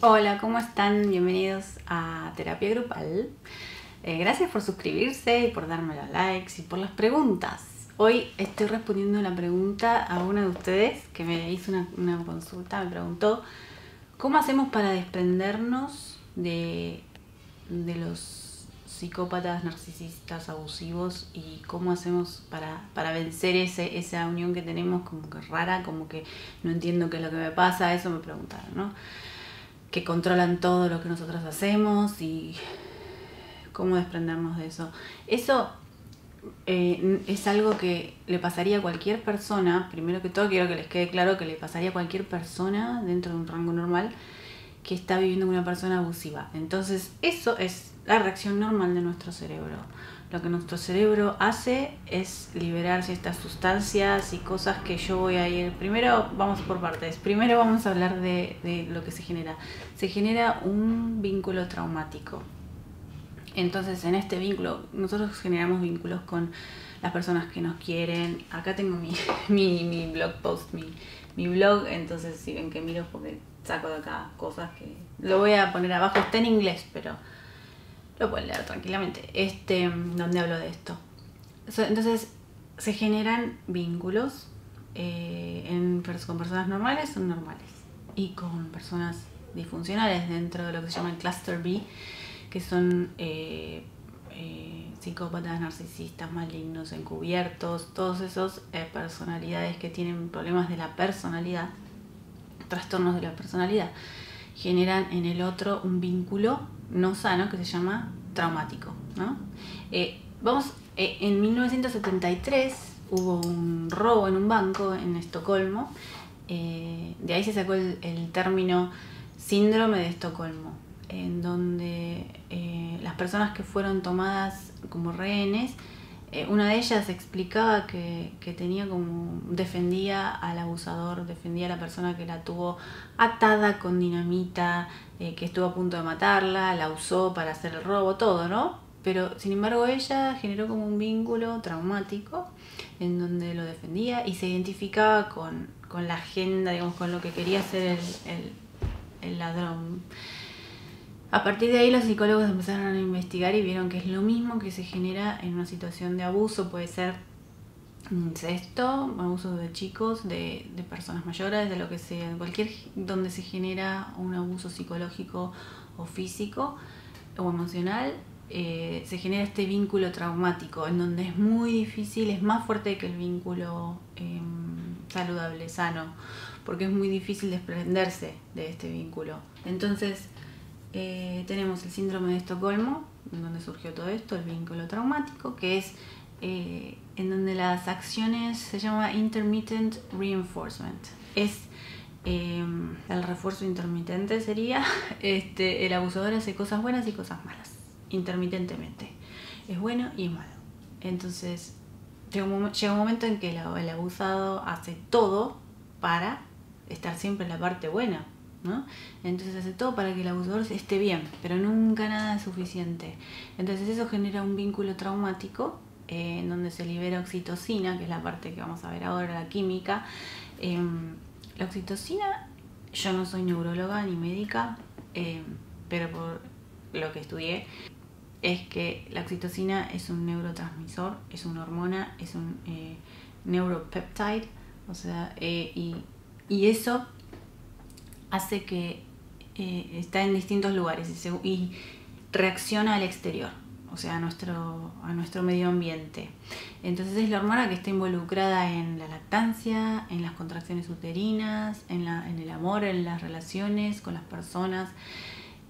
Hola, ¿cómo están? Bienvenidos a Terapia Grupal. Eh, gracias por suscribirse y por darme los likes y por las preguntas. Hoy estoy respondiendo una pregunta a una de ustedes que me hizo una, una consulta, me preguntó cómo hacemos para desprendernos de, de los psicópatas, narcisistas, abusivos y cómo hacemos para, para vencer ese, esa unión que tenemos como que rara, como que no entiendo qué es lo que me pasa, eso me preguntaron, ¿no? Que controlan todo lo que nosotros hacemos y cómo desprendernos de eso. Eso eh, es algo que le pasaría a cualquier persona, primero que todo quiero que les quede claro que le pasaría a cualquier persona dentro de un rango normal que está viviendo una persona abusiva. Entonces eso es la reacción normal de nuestro cerebro lo que nuestro cerebro hace es liberar ciertas sustancias y cosas que yo voy a ir. Primero vamos por partes. Primero vamos a hablar de, lo que se genera. Se genera un vínculo traumático. Entonces en este vínculo, nosotros generamos vínculos con las personas que nos quieren. Acá tengo mi, mi, blog post, mi, mi blog, entonces si ven que miro porque saco de acá cosas que... Lo voy a poner abajo, está en inglés, pero lo pueden leer tranquilamente, este, donde hablo de esto. Entonces, se generan vínculos eh, en, con personas normales, son normales, y con personas disfuncionales dentro de lo que se llama el cluster B, que son eh, eh, psicópatas, narcisistas, malignos, encubiertos, todos esos personalidades que tienen problemas de la personalidad, trastornos de la personalidad, generan en el otro un vínculo no sano que se llama traumático. ¿no? Eh, vamos, eh, en 1973 hubo un robo en un banco en Estocolmo. Eh, de ahí se sacó el, término síndrome de Estocolmo, en donde las personas que fueron tomadas como rehenes eh, una de ellas explicaba que, tenía como defendía al abusador, defendía a la persona que la tuvo atada con dinamita, eh, que estuvo a punto de matarla, la usó para hacer el robo, todo, ¿no? Pero sin embargo ella generó como un vínculo traumático en donde lo defendía y se identificaba con, la agenda, digamos, con lo que quería hacer el, el ladrón. A partir de ahí los psicólogos empezaron a investigar y vieron que es lo mismo que se genera en una situación de abuso, puede ser incesto, abuso de chicos, de, personas mayores, de lo que sea, cualquier donde se genera un abuso psicológico o físico o emocional, eh, se genera este vínculo traumático, en donde es muy difícil, es más fuerte que el vínculo em, saludable, sano, porque es muy difícil desprenderse de este vínculo. Entonces, eh, tenemos el síndrome de Estocolmo, en donde surgió todo esto, el vínculo traumático, que es eh, en donde las acciones se llama intermittent reinforcement. Es em, el refuerzo intermitente sería, este, el abusador hace cosas buenas y cosas malas, intermitentemente. Es bueno y es malo. Entonces, llega un momento en que el abusado hace todo para estar siempre en la parte buena, entonces hace todo para que el abusador esté bien, pero nunca nada es suficiente. Entonces eso genera un vínculo traumático eh, en donde se libera oxitocina, que es la parte que vamos a ver ahora, la química. Em, la oxitocina, yo no soy neuróloga ni médica, em, pero por lo que estudié, es que la oxitocina es un neurotransmisor, es una hormona, es un eh, neuropeptide, o sea, eh, y, y eso hace que eh, está en distintos lugares y, reacciona al exterior, o sea, a nuestro, a nuestro medio ambiente. Entonces es la hormona que está involucrada en la lactancia, en las contracciones uterinas, en, la, en el amor, en las relaciones con las personas.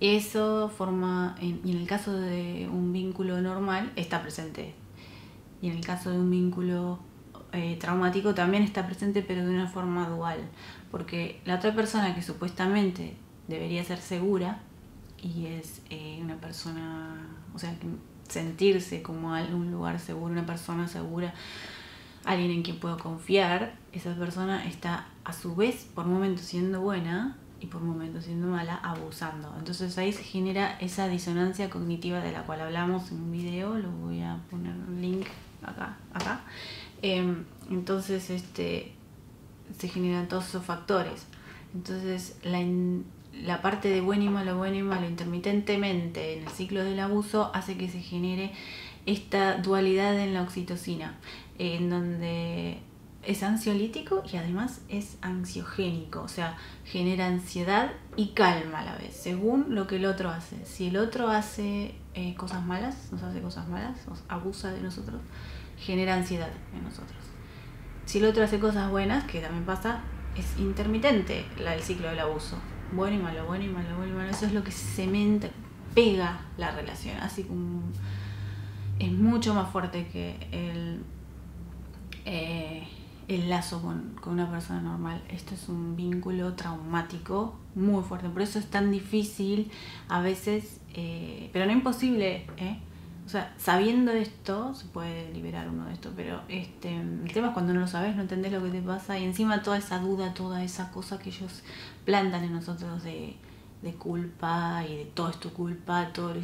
Eso forma, y en el caso de un vínculo normal, está presente. Y en el caso de un vínculo eh, traumático también está presente, pero de una forma dual porque la otra persona que supuestamente debería ser segura y es eh, una persona, o sea, sentirse como un lugar seguro, una persona segura, alguien en quien puedo confiar, esa persona está a su vez por momentos siendo buena y por momentos siendo mala, abusando. Entonces ahí se genera esa disonancia cognitiva de la cual hablamos en un video, lo voy a poner un link acá, acá. Em, entonces, este, se generan todos esos factores. Entonces, la, la parte de bueno y malo, bueno y malo intermitentemente en el ciclo del abuso hace que se genere esta dualidad en la oxitocina, en donde es ansiolítico y además es ansiogénico, o sea, genera ansiedad y calma a la vez, según lo que el otro hace. Si el otro hace eh, cosas malas, nos hace cosas malas, nos abusa de nosotros, genera ansiedad en nosotros. Si el otro hace cosas buenas, que también pasa, es intermitente el ciclo del abuso. Bueno y malo, bueno y malo, bueno y malo. Eso es lo que cementa, pega la relación. Así como es mucho más fuerte que el... Eh, el lazo con, una persona normal. Esto es un vínculo traumático muy fuerte. Por eso es tan difícil a veces, eh, pero no imposible. ¿eh? O sea, sabiendo esto, se puede liberar uno de esto, pero este, el tema es cuando no lo sabes, no entendés lo que te pasa y encima toda esa duda, toda esa cosa que ellos plantan en nosotros de, de culpa y de todo es tu culpa, todo lo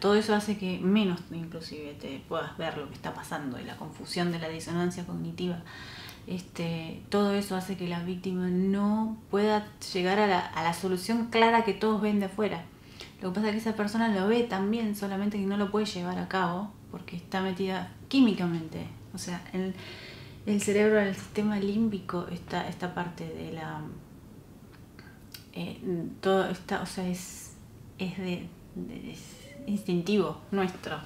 todo eso hace que menos inclusive te puedas ver lo que está pasando y la confusión de la disonancia cognitiva este, todo eso hace que la víctima no pueda llegar a la, a la solución clara que todos ven de afuera. Lo que pasa es que esa persona lo ve también, solamente que no lo puede llevar a cabo porque está metida químicamente. O sea, el, el cerebro, el sistema límbico, está esta parte de la... Eh, todo está, o sea, es, es, de, instintivo nuestro.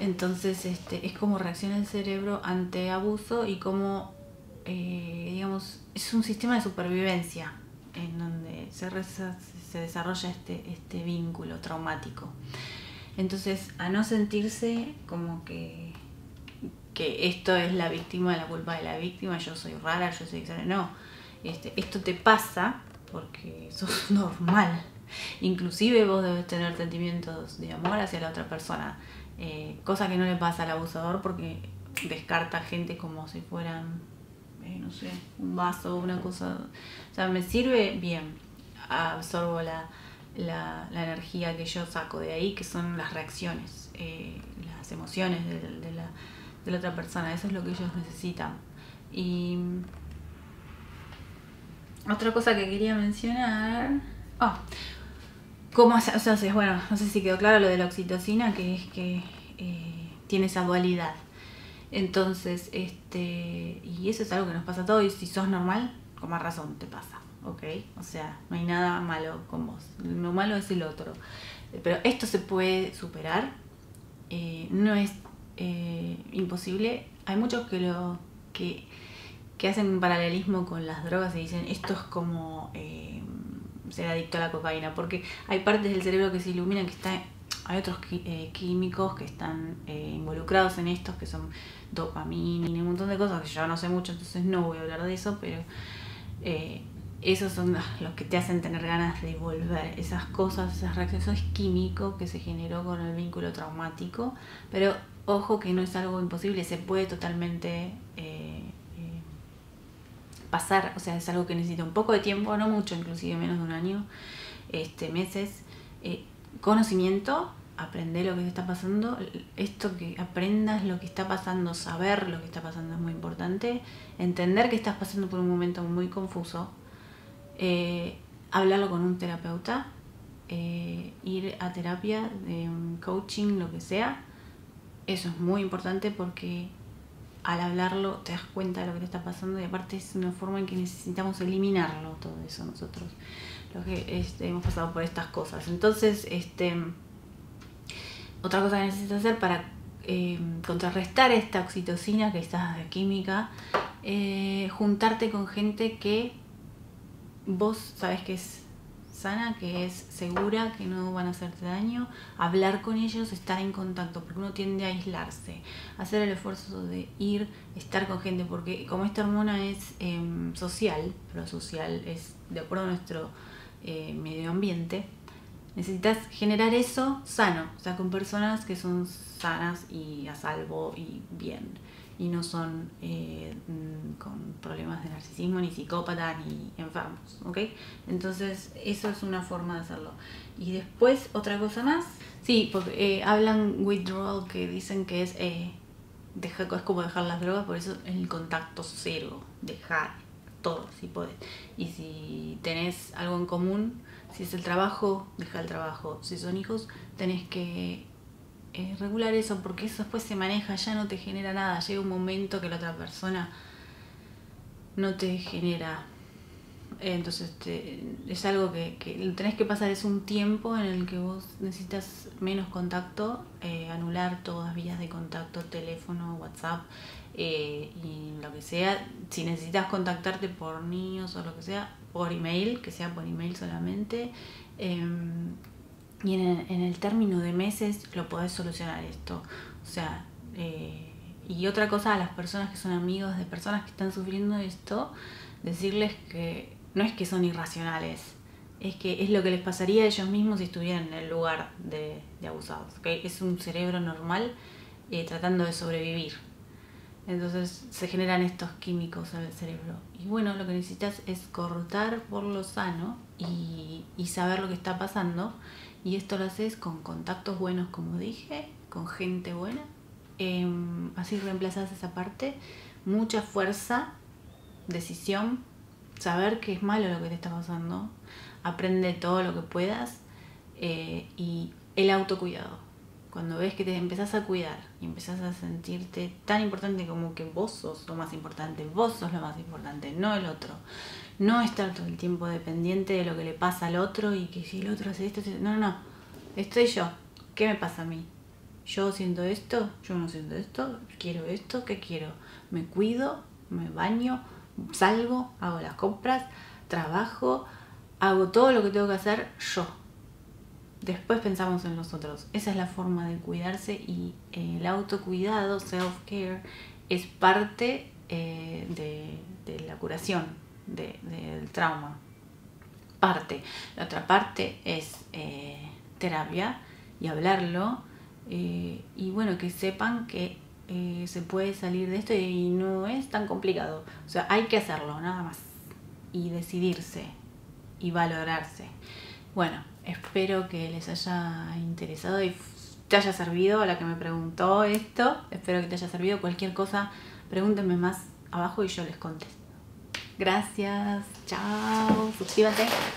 Entonces, este, es como reacciona el cerebro ante abuso y cómo eh, digamos, es un sistema de supervivencia en donde se, se desarrolla este, este vínculo traumático. Entonces, a no sentirse como que, esto es la víctima, la culpa de la víctima, yo soy rara, yo soy extraña, no, este, esto te pasa porque sos normal. Inclusive vos debes tener sentimientos de amor hacia la otra persona, eh, cosa que no le pasa al abusador porque descarta gente como si fueran eh, no sé, un vaso, una cosa. O sea, me sirve bien. Absorbo la, la, energía que yo saco de ahí, que son las reacciones, eh, las emociones de, la, de la otra persona. Eso es lo que ellos necesitan. Y otra cosa que quería mencionar. Oh, ¿cómo o sea, bueno, no sé si quedó claro lo de la oxitocina, que es que eh, tiene esa dualidad. Entonces, este, y eso es algo que nos pasa a todos y si sos normal, con más razón te pasa, ¿ok? O sea, no hay nada malo con vos, lo malo es el otro. Pero esto se puede superar, eh, no es eh, imposible. Hay muchos que lo que, que, hacen un paralelismo con las drogas y dicen esto es como eh, ser adicto a la cocaína, porque hay partes del cerebro que se iluminan que están hay otros químicos que están involucrados en estos que son dopamina y un montón de cosas que yo no sé mucho, entonces no voy a hablar de eso, pero eh, esos son los que te hacen tener ganas de volver. Esas cosas, esas reacciones, eso es químico que se generó con el vínculo traumático, pero ojo que no es algo imposible, se puede totalmente eh, eh, pasar, o sea, es algo que necesita un poco de tiempo, no mucho, inclusive menos de un año, este, meses, conocimiento aprender lo que te está pasando, esto que aprendas lo que está pasando, saber lo que está pasando es muy importante, entender que estás pasando por un momento muy confuso, eh, hablarlo con un terapeuta, eh, ir a terapia, un coaching, lo que sea, eso es muy importante porque al hablarlo te das cuenta de lo que te está pasando y aparte es una forma en que necesitamos eliminarlo todo eso nosotros, los que este, hemos pasado por estas cosas. Entonces, este otra cosa que necesitas hacer para eh, contrarrestar esta oxitocina, que estás de química, eh, juntarte con gente que vos sabes que es sana, que es segura, que no van a hacerte daño, hablar con ellos, estar en contacto, porque uno tiende a aislarse, hacer el esfuerzo de ir, estar con gente, porque como esta hormona es em, social, pero social es de acuerdo a nuestro eh, medio ambiente, necesitas generar eso sano, o sea, con personas que son sanas y a salvo y bien, y no son eh, mm, con problemas de narcisismo, ni psicópata, ni enfermos, ¿ok? Entonces, eso es una forma de hacerlo. Y después, otra cosa más, sí, porque eh, hablan withdrawal que dicen que es, eh, dejar, es como dejar las drogas, por eso el contacto cero, dejar todo, si puedes. Y si tenés algo en común, Si es el trabajo, deja el trabajo. Si son hijos, tenés que eh, regular eso porque eso después se maneja, ya no te genera nada. Llega un momento que la otra persona no te genera. Entonces es algo que, que tenés que pasar, es un tiempo en el que vos necesitas menos contacto, eh, anular todas vías de contacto, teléfono, WhatsApp eh, y lo que sea. Si necesitas contactarte por niños o lo que sea, por email, que sea por email solamente. Em, y en el, en el, término de meses lo podés solucionar esto. O sea, eh, y otra cosa a las personas que son amigos de personas que están sufriendo esto, decirles que no es que son irracionales, es que es lo que les pasaría a ellos mismos si estuvieran en el lugar de, abusados. Es un cerebro normal eh, tratando de sobrevivir. Entonces se generan estos químicos en el cerebro. Y bueno, lo que necesitas es cortar por lo sano y, saber lo que está pasando y esto lo haces con contactos buenos, como dije, con gente buena. Em, así reemplazas esa parte. Mucha fuerza, decisión, saber que es malo lo que te está pasando. Aprende todo lo que puedas. Eh, y el autocuidado. Cuando ves que te empezás a cuidar y empezás a sentirte tan importante como que vos sos lo más importante, vos sos lo más importante, no el otro no estar todo el tiempo dependiente de lo que le pasa al otro y que si el otro hace esto, no, no, no, estoy yo, ¿qué me pasa a mí? Yo siento esto, yo no siento esto, quiero esto, ¿qué quiero? Me cuido, me baño, salgo, hago las compras, trabajo, hago todo lo que tengo que hacer yo. Después pensamos en nosotros. Esa es la forma de cuidarse y el autocuidado, self-care, es parte eh, de, la curación, del trauma. Parte. La otra parte es eh, terapia y hablarlo. Eh, y bueno, que sepan que eh, se puede salir de esto y no es tan complicado. O sea, hay que hacerlo, nada más. Y decidirse y valorarse. Bueno, espero que les haya interesado y te haya servido a la que me preguntó esto. Espero que te haya servido. Cualquier cosa, pregúntenme más abajo y yo les contesto. Gracias, chao, suscríbete.